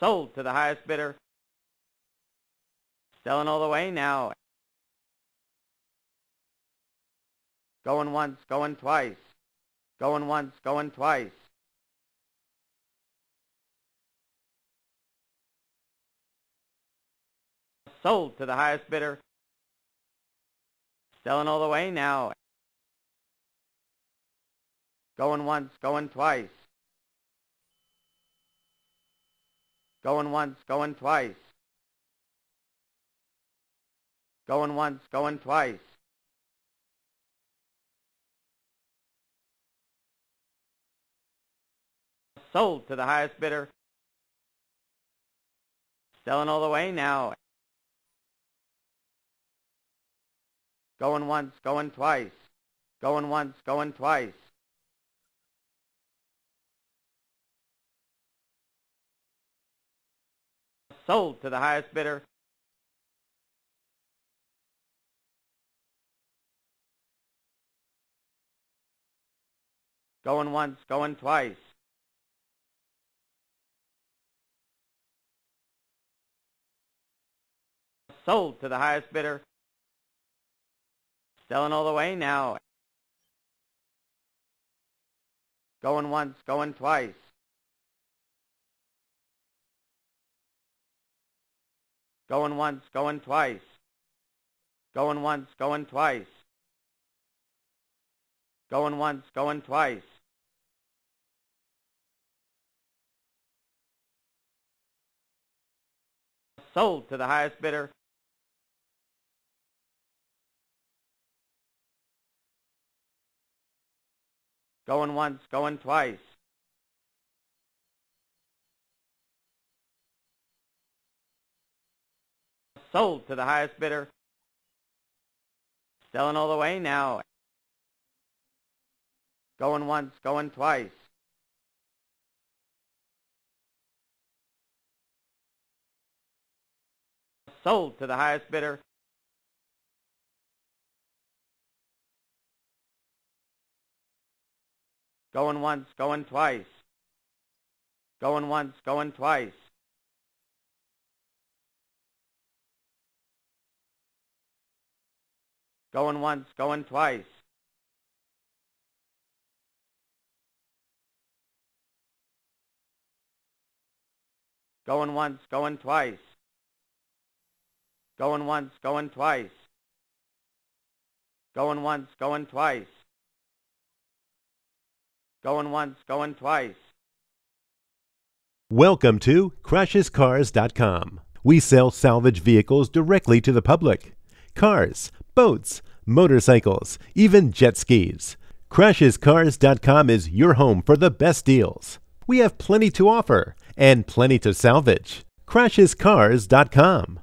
Sold to the highest bidder. Selling all the way now. Going once, going twice. Going once, going twice. Sold to the highest bidder. Selling all the way now. Going once, going twice. Going once, going twice. Going once, going twice. Sold to the highest bidder. Selling all the way now. Going once, going twice. Going once, going twice. Sold to the highest bidder. Going once, going twice. Sold to the highest bidder. Selling all the way now. Going once, going twice. Going once, going twice. Going once, going twice. Going once, going twice. Sold to the highest bidder. Going once, going twice. Sold to the highest bidder. Selling all the way now. Going once, going twice. Sold to the highest bidder. Going once, going twice. Going once, going twice. Going once, going twice. Going once, going twice. Going once, going twice. Going once, going twice. Going once, going twice. Welcome to CrashesCars.com. We sell salvage vehicles directly to the public cars, boats, motorcycles, even jet skis. CrashesCars.com is your home for the best deals. We have plenty to offer and plenty to salvage. CrashesCars.com.